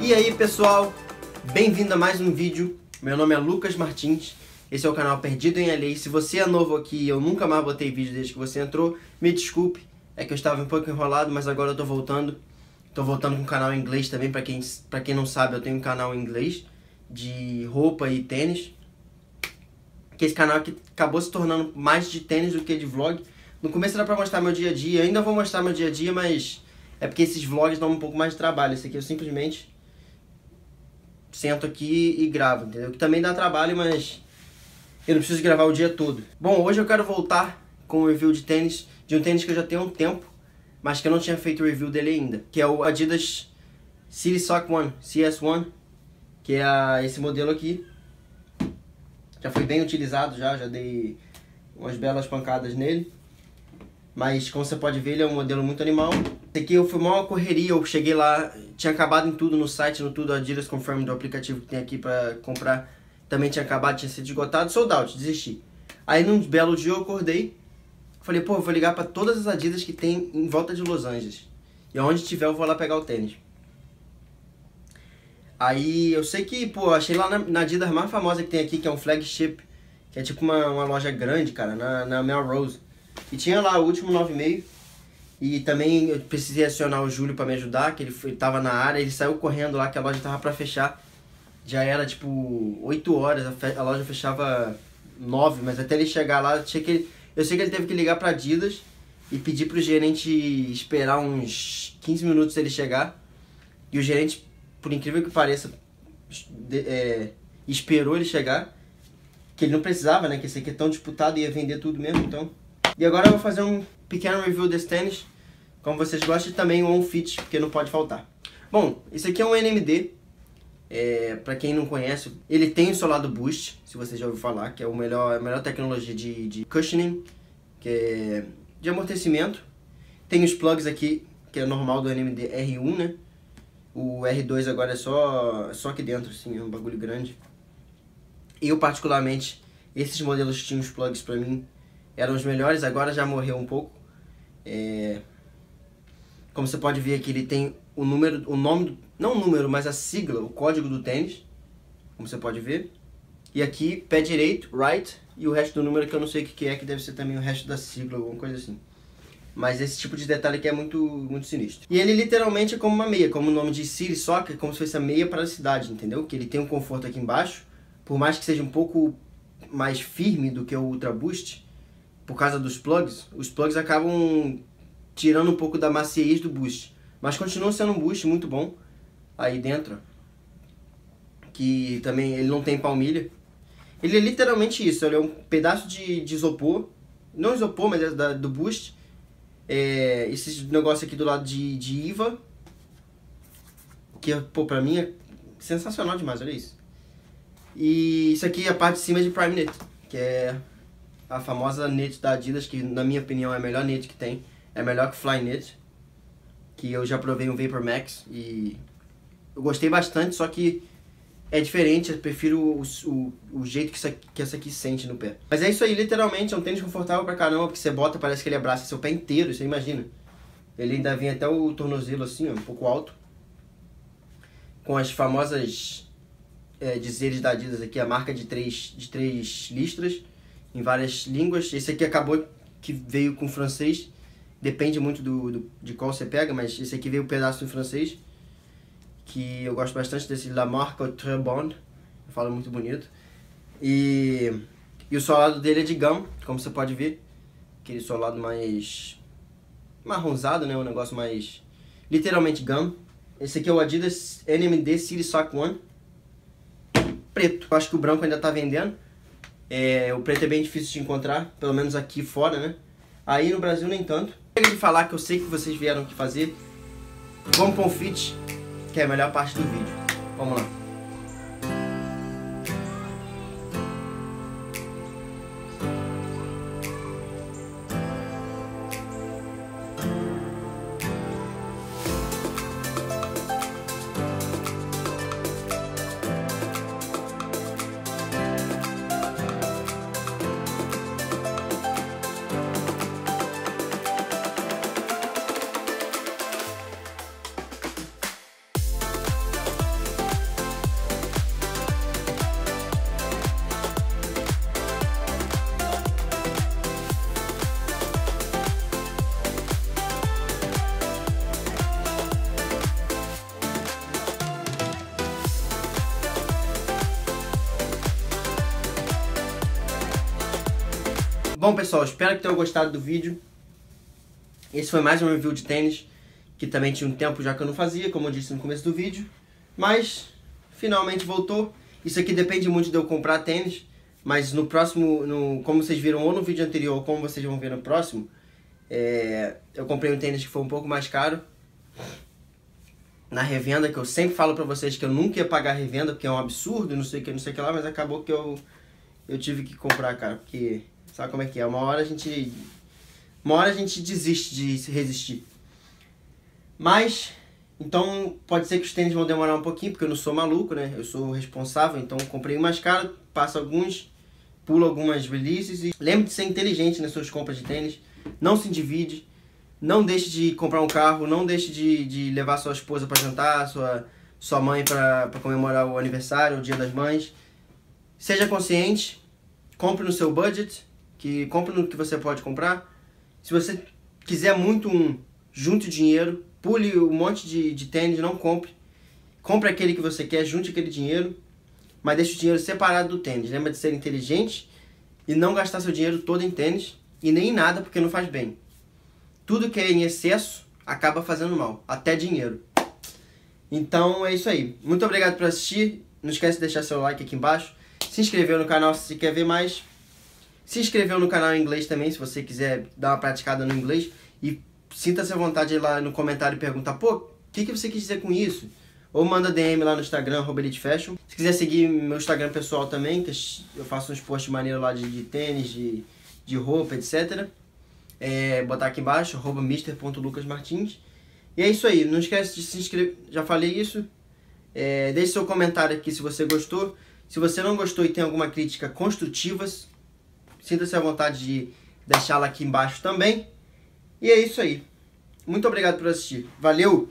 E aí pessoal, bem-vindo a mais um vídeo. Meu nome é Lucas Martins, esse é o canal Perdido em LA. Se você é novo aqui, eu nunca mais botei vídeo desde que você entrou, me desculpe, é que eu estava um pouco enrolado, mas agora eu tô voltando. Tô voltando com o canal em inglês também, pra quem, pra quem não sabe, eu tenho um canal em inglês de roupa e tênis. Que esse canal aqui acabou se tornando mais de tênis do que de vlog. No começo era pra mostrar meu dia a dia, ainda vou mostrar meu dia a dia, mas é porque esses vlogs dão um pouco mais de trabalho. Esse aqui eu simplesmente sento aqui e gravo, entendeu? Que também dá trabalho, mas eu não preciso gravar o dia todo. Bom, hoje eu quero voltar com o review de tênis, de um tênis que eu já tenho um tempo, mas que eu não tinha feito review dele ainda, que é o Adidas City Sock One, CS1, que é esse modelo aqui. Já foi bem utilizado já, já dei umas belas pancadas nele. Mas como você pode ver, ele é um modelo muito animal. Esse aqui eu fui uma correria, eu cheguei lá, tinha acabado em tudo no site, no tudo, Adidas Confirm do aplicativo que tem aqui pra comprar. Também tinha acabado, tinha sido esgotado, sold out, desisti. Aí num belo dia eu acordei, falei, pô, eu vou ligar para todas as Adidas que tem em volta de Los Angeles. E aonde tiver eu vou lá pegar o tênis. Aí eu sei que, pô, achei lá na, na Adidas mais famosa que tem aqui, que é um flagship, que é tipo uma, uma loja grande, cara, na, na Melrose. E tinha lá o último 9,5. E também eu precisei acionar o Júlio para me ajudar, que ele, foi, tava na área, ele saiu correndo lá, que a loja tava para fechar. Já era tipo 8 horas, a, fe, a, loja fechava 9, mas até ele chegar lá, tinha que ele, eu sei que ele teve que ligar pra Adidas e pedir pro gerente esperar uns 15 minutos ele chegar. E o gerente, por incrível que pareça, de, é, esperou ele chegar. Que ele não precisava, né? Que esse aqui é tão disputado e ia vender tudo mesmo, então e agora eu vou fazer um pequeno review desse tênis, como vocês gostam, e também um fit, porque não pode faltar. Bom, esse aqui é um NMD, é, para quem não conhece, ele tem o solado Boost, se você já ouviu falar, que é o melhor, a melhor tecnologia de, de cushioning, que é de amortecimento. Tem os plugs aqui, que é normal do NMD R1, né? O R2 agora é só, só aqui dentro, assim, é um bagulho grande. Eu, particularmente, esses modelos tinham os plugs pra mim eram os melhores, agora já morreu um pouco. É... Como você pode ver aqui, ele tem o número, o nome, não o número, mas a sigla, o código do tênis, como você pode ver. E aqui, pé direito, right, e o resto do número que eu não sei o que é, que deve ser também o resto da sigla, alguma coisa assim. Mas esse tipo de detalhe aqui é muito, muito sinistro. E ele literalmente é como uma meia, como o nome de City Soccer, como se fosse a meia para a cidade, entendeu? Que ele tem um conforto aqui embaixo, por mais que seja um pouco mais firme do que o Ultra Boost, por causa dos plugs, os plugs acabam tirando um pouco da maciez do boost. Mas continua sendo um boost muito bom aí dentro. Que também ele não tem palmilha. Ele é literalmente isso, ele é um pedaço de, de isopor. Não isopor, mas é da, do boost. É, esse negócio aqui do lado de, de IVA. Que, pô, pra mim é sensacional demais, olha isso. E isso aqui é a parte de cima de Prime Knit, que é a famosa knit da Adidas, que na minha opinião é a melhor knit que tem. É melhor que Fly Knit, que eu já provei um Vapor Max e eu gostei bastante, só que é diferente, eu prefiro o, o, o jeito que essa, que essa aqui sente no pé. Mas é isso aí, literalmente, é um tênis confortável pra caramba, porque você bota, parece que ele abraça seu pé inteiro, você imagina. Ele ainda vem até o tornozelo assim, ó, um pouco alto. Com as famosas é, dizeres da Adidas aqui, a marca de três, de três listras em várias línguas. Esse aqui acabou que veio com francês. Depende muito do, do, de qual você pega, mas esse aqui veio um pedaço em francês. Que eu gosto bastante desse La Marque Très Bon. Fala muito bonito. E, e o solado dele é de gum, como você pode ver. Aquele solado mais marronzado, né? Um negócio mais... Literalmente gum. Esse aqui é o Adidas NMD City Sock One. Preto. Eu acho que o branco ainda tá vendendo. É, o preto é bem difícil de encontrar, pelo menos aqui fora, né? Aí no Brasil nem tanto. Chega de falar que eu sei que vocês vieram aqui fazer. Vamos para fit, que é a melhor parte do vídeo. Vamos lá. Bom, pessoal, espero que tenham gostado do vídeo. Esse foi mais um review de tênis, que também tinha um tempo já que eu não fazia, como eu disse no começo do vídeo. Mas, finalmente voltou. Isso aqui depende muito de eu comprar tênis, mas no próximo, no, como vocês viram ou no vídeo anterior, ou como vocês vão ver no próximo, é, eu comprei um tênis que foi um pouco mais caro na revenda, que eu sempre falo pra vocês que eu nunca ia pagar revenda, porque é um absurdo, não sei o que, não sei o que lá, mas acabou que eu, eu tive que comprar, cara, porque sabe como é que é? Uma hora a gente. Uma hora a gente desiste de resistir. Mas, então pode ser que os tênis vão demorar um pouquinho, porque eu não sou maluco, né? Eu sou responsável, então comprei o mais caro, passo alguns, pulo algumas releases e lembre de ser inteligente nas suas compras de tênis. Não se divide não deixe de comprar um carro, não deixe de, de levar sua esposa para jantar, sua, sua mãe para comemorar o aniversário, o dia das mães. Seja consciente, compre no seu budget, que compre no que você pode comprar. Se você quiser muito um, junte dinheiro, pule um monte de, de tênis, não compre. Compre aquele que você quer, junte aquele dinheiro, mas deixe o dinheiro separado do tênis. Lembra de ser inteligente e não gastar seu dinheiro todo em tênis e nem em nada porque não faz bem. Tudo que é em excesso acaba fazendo mal, até dinheiro. Então é isso aí. Muito obrigado por assistir. Não esquece de deixar seu like aqui embaixo. Se inscrever no canal se quer ver mais. Se inscreveu no canal em inglês também, se você quiser dar uma praticada no inglês. E sinta-se à vontade lá no comentário e perguntar, pô, o que, que você quis dizer com isso? Ou manda DM lá no Instagram, Fashion. Se quiser seguir meu Instagram pessoal também, que eu faço uns posts maneiros lá de, de tênis, de, de roupa, etc é, botar aqui embaixo, arroba mister.lucasmartins. E é isso aí, não esquece de se inscrever, já falei isso. É, deixe seu comentário aqui se você gostou. Se você não gostou e tem alguma crítica construtiva, sinta-se à vontade de deixá-la aqui embaixo também. E é isso aí. Muito obrigado por assistir. Valeu!